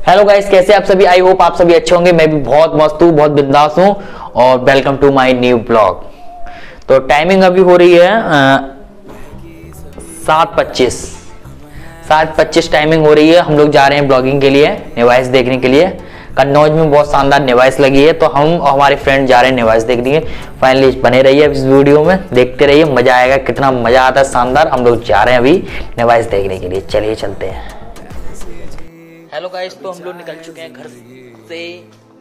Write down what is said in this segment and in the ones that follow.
Hello guys कैसे आप सभी? आई होप आप सभी अच्छे होंगे। मैं भी बहुत मस्त हूँ, बहुत बिंदास हूँ और welcome to my new blog तो टाइमिंग अभी हो रही है सात पच्चीस। सात पच्चीस टाइमिंग हो रही है। हम लोग जा रहे हैं ब्लॉगिंग के लिए निवाइस देखने के लिए। कन्नौज में बहुत शानदार निवाइस लगी है। तो हम और हमारे फ्रेंड जा रहे हैं निवाइस देखने के फाइनली बने रहिए इस वीडियो में, देखते रहिए। मज़ा आएगा, कितना मज़ा आता है, शानदार। हम लोग जा रहे हैं अभी निवाइस देखने के लिए। चलिए चलते हैं। हेलो गाइस तो हम लोग निकल चुके हैं घर से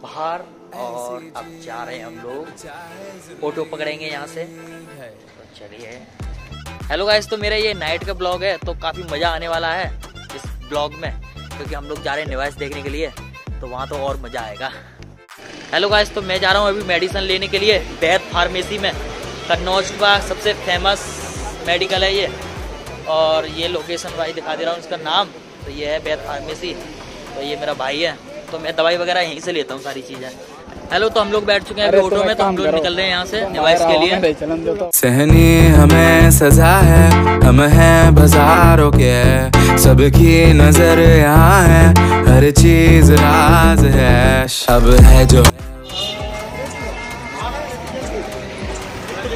बाहर और अब जा रहे हैं हम लोग। ऑटो पकड़ेंगे यहाँ से। तो चलिए। हेलो गाइस तो मेरा ये नाइट का ब्लॉग है तो काफ़ी मज़ा आने वाला है इस ब्लॉग में, क्योंकि हम लोग जा रहे हैं निवास देखने के लिए तो वहाँ तो और मज़ा आएगा। हेलो गाइस तो मैं जा रहा हूँ अभी मेडिसिन लेने के लिए बैद फार्मेसी में। कन्नौज का सबसे फ़ेमस मेडिकल है ये। और ये लोकेशन भाई दिखा दे रहा हूँ, इसका नाम। तो ये है बैद फार्मेसी तो ये मेरा भाई है तो मैं दवाई वगैरह यहीं से लेता हूँ सारी चीज़ें। हेलो तो हम लोग बैठ चुके हैं अभी ऑटो में तो हम लोग निकल रहे हैं यहाँ से डिवाइस के लिए। सहनी हमें सजा है हम हैं बाजारों के। सबकी नज़र यहाँ है हर चीज़ राज है। सब है जो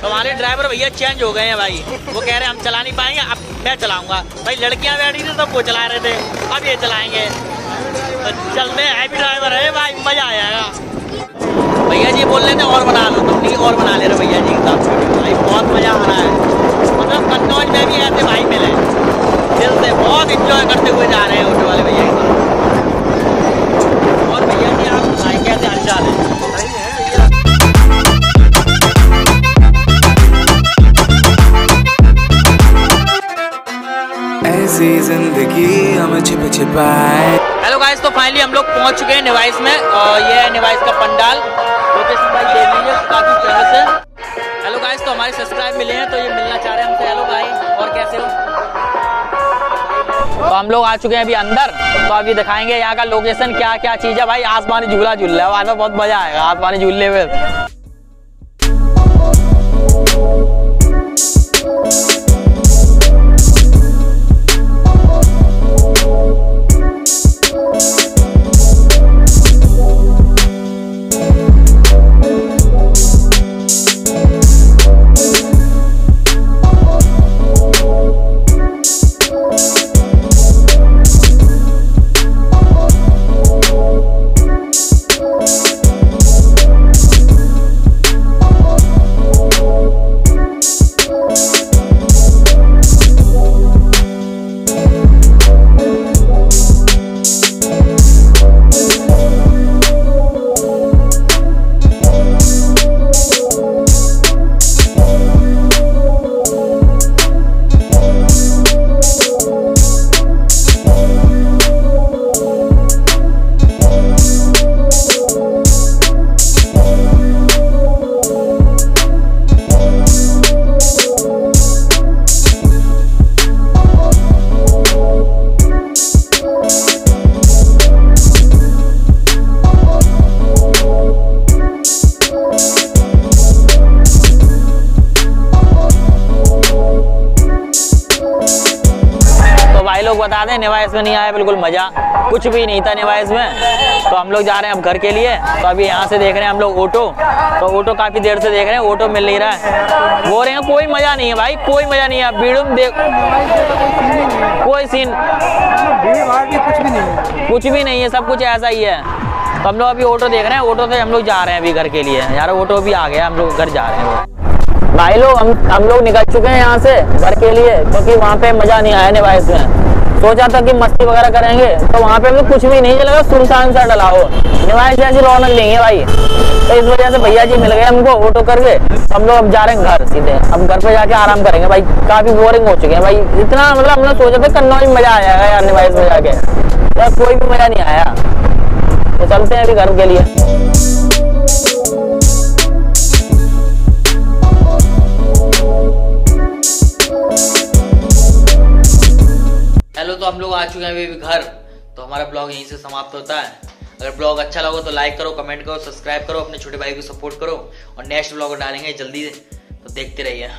हमारे ड्राइवर भैया चेंज हो गए हैं भाई। वो कह रहे हैं हम चला नहीं पाएँगे अब मैं चलाऊँगा। भाई लड़कियाँ बैठी थी सब वो चला रहे थे अब ये चलाएँगे। तो चलते हैं हैवी ड्राइवर है, भाई, मज़ा आएगा भैया जी बोल रहे थे और बना लो, तुम नहीं और बना ले रहे भैया जी एकदम भाई, बहुत मज़ा आ रहा है। मतलब कन्नौज में भी ऐसे भाई मिले। दिल से बहुत इंजॉय करते हुए जा रहे हैं ऑटो वाले भैया और भैया जी, आप भाई कैसे हाल है? ऐसी ज़िंदगी हम छिप छिपाए। हेलो गाइस तो फाइनली हम लोग पहुँच चुके हैं निवाइस में, और ये है निवाइस का पंडाल लोकेशन भाई काफ़ी फ़ेमस है हेलो गाइस तो हमारे सब्सक्राइब मिले हैं तो ये मिलना चाह रहे हैं हमसे। हेलो भाई, और कैसे हो? तो हम लोग आ चुके हैं अभी अंदर तो अभी दिखाएँगे यहाँ का लोकेशन क्या क्या चीज़ है। भाई, आसमानी झूला झूल रहा है बहुत मज़ा आएगा, आसमानी झूलने में। लोग बता दें निवाइस में नहीं आया, बिल्कुल मज़ा। कुछ भी नहीं था निवाइस में। तो हम लोग जा रहे हैं अब घर के लिए। तो अभी यहाँ से देख रहे हैं हम लोग ऑटो। तो ऑटो काफ़ी देर से देख रहे हैं, ऑटो मिल नहीं रहा है। वो रहे हैं, कोई मज़ा नहीं है भाई, कोई मज़ा नहीं है। भीड़ देख कोई सीन कुछ भी नहीं कुछ भी नहीं है, सब कुछ ऐसा ही है। तो हम लोग अभी ऑटो देख रहे हैं, ऑटो से हम लोग जा रहे हैं अभी घर के लिए। यार, ऑटो भी आ गया, हम लोग घर जा रहे हैं। भाई लोग, हम हम लोग निकल चुके हैं यहाँ से घर के लिए, क्योंकि वहाँ पे मज़ा नहीं आया निवाइस में। सोचा था कि मस्ती वगैरह करेंगे तो वहाँ पे हमें कुछ भी नहीं चलेगा, सुनसान सा डला हो। निवास जैसी रौनक नहीं है भाई। तो इस वजह से भैया जी मिल गए हमको ऑटो करके। हम लोग अब जा रहे हैं घर सीधे। अब घर पे जाके आराम करेंगे। भाई, काफ़ी बोरिंग हो चुके हैं। भाई, इतना मतलब हमने सोचा था कन्नौज में मज़ा आएगा यार निवास में जाके। यार, कोई भी मज़ा नहीं आया। तो चलते हैं अभी घर के लिए। आ चुके हैं अभी घर। तो हमारा ब्लॉग यहीं से समाप्त होता है। अगर ब्लॉग अच्छा लगा तो लाइक करो कमेंट करो सब्सक्राइब करो, अपने छोटे भाई को सपोर्ट करो। और नेक्स्ट ब्लॉग डालेंगे जल्दी। तो देखते रहिए।